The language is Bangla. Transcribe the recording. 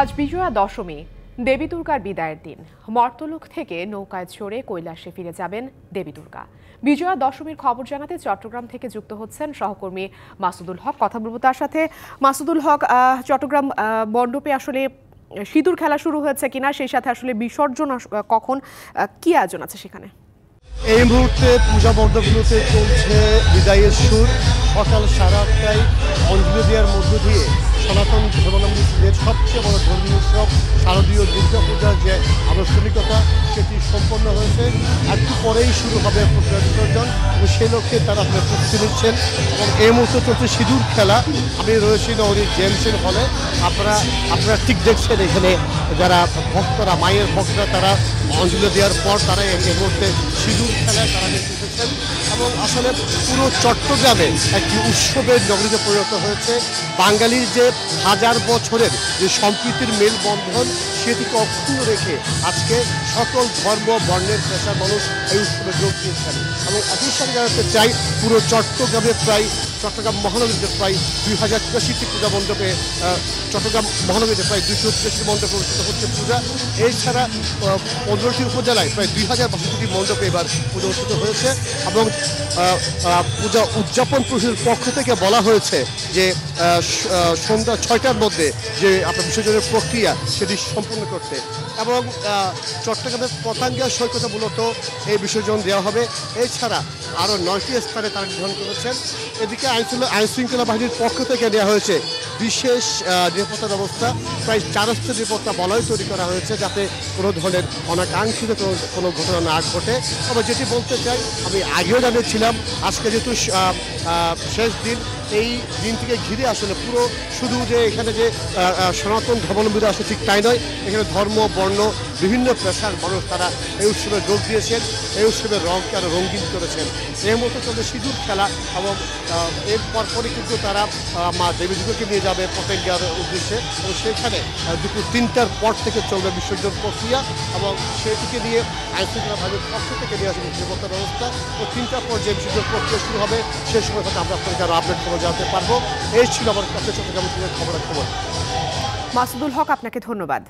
আজ বিজয়া দশমী, দেবী দুর্গার বিদায়ের দিন। মর্তলোক থেকে নৌকায় চড়ে কৈলাসে ফিরে যাবেন দেবী দুর্গা। বিজয়া দশমীর খবর জানাতে চট্টগ্রাম থেকে যুক্ত হচ্ছেন সহকর্মী মাসুদুল হক। কথা বলব তার সাথে। মাসুদুল হক চট্টগ্রাম মণ্ডপে আসলে সিঁদুর খেলা শুরু হয়েছে কিনা, সেই সাথে আসলে বিসর্জন কখন কি আয়োজন আছে সেখানে? এই মুহূর্তে পূজা মণ্ডপগুলোতে চলছে বিদায়ের সুর। সকাল সাড়ে আটটায় অঞ্জলি দেওয়ার মধ্য দিয়ে সনাতন সবচেয়ে বড় ধর্মীয় উৎসব, শারদীয় দুর্গা পূজার যে আনুষ্ঠানিকতা, সেটি সম্পন্ন হয়েছে। একটু পরেই শুরু হবে পূজা বিসর্জন। এবং সেই লক্ষ্যে তারা আপনার প্রস্তুতি নিচ্ছেন এবং এই মুহূর্তে চলছে সিঁদুর খেলা। আমি রয়েছি নগরীর জেমসের হলে। আপনারা আপনারা ঠিক দেখছেন এখানে যারা ভক্তরা, মায়ের ভক্তরা, তারা অঞ্জলি দেওয়ার পর তারা এই মুহূর্তে সিঁদুর খেলায় তারা নেতৃত্ব এবং আসলে পুরো চট্টগ্রামে একটি উৎসবের নগরীতে পরিণত হয়েছে। বাঙালির যে হাজার বছরের যে সম্প্রীতির মেলবন্ধন, সেটিকে অক্ষুণ্ণ রেখে আজকে সকল ধর্ম, বর্ণের পেশার মানুষ এই উৎসবে যোগ দিয়েছেন। এবং একই সাথে জানাতে চাই, পুরো চট্টগ্রামে প্রায়, চট্টগ্রাম মহানগরীতে প্রায় দুই হাজার চুরাশিটি পূজা মণ্ডপে চট্টগ্রাম মহানগরীতে প্রায় দুইশো চুরাশি মণ্ডপে অনুষ্ঠিত হচ্ছে পূজা। এছাড়া পনেরোটি উপজেলায় প্রায় দুই হাজার বাষট্টি মণ্ডপে এবার পুজো অনুষ্ঠিত হয়েছে এবং পূজা উদযাপন পরিষদের পক্ষ থেকে বলা হয়েছে যে সন্ধ্যা ছয়টার মধ্যে যে আপনার বিসর্জনের প্রক্রিয়া সেটি সম্পূর্ণ করতে। এবং চট্টগ্রামের পতাঙ্গা সৈকতে মূলত এই বিসর্জন দেওয়া হবে। এছাড়া আরও নয়টি স্থানে তারা নির্ধারণ করেছেন। এদিকে আইনশৃঙ্খলা আইনশৃঙ্খলা বাহিনীর পক্ষ থেকে দেওয়া হয়েছে বিশেষ নিরাপত্তা ব্যবস্থা। প্রায় চারস্থ নিরাপত্তা বলয় তৈরি করা হয়েছে যাতে কোনো ধরনের অনাকাঙ্ক্ষিত কোনো ঘটনা না ঘটে। তবে যেটি বলতে চাই, আমি আগেও জানিয়েছিলাম আজকে যেহেতু শেষ দিন এই দিন থেকে ঘিরে আসলে পুরো, শুধু যে এখানে যে সনাতন ধর্মাবলম্বীরা আসে ঠিক তাই নয়, এখানে ধর্ম, বর্ণ, বিভিন্ন পেশার মানুষ তারা এই উৎসবে যোগ দিয়েছেন, এই উৎসবের রংকে আরও রঙিন করেছেন। এর মতো চলছে সিঁদুর খেলা এবং এর পরপরই কিন্তু তারা মা দেবী দুর্গাকে নিয়ে যাবে পতেঙ্গার উদ্দেশ্যে এবং সেখানে দুপুর তিনটার পর থেকে চলবে বিসর্জন প্রক্রিয়া এবং সেটিকে নিয়ে আইনশৃঙ্খলা বাহিনীর পক্ষ থেকে নিয়ে আসবে নিরাপত্তা ব্যবস্থা। ও তিনটার পর যে বিসর্জন প্রক্রিয়া শুরু হবে সেই সময় হয়তো আমরা আপনাকে আরও আপডেট খবর জানতে পারব। এই ছিল আমার কাছে চট্টগ্রামের খবর খবর মাসুদুল হক আপনাকে ধন্যবাদ।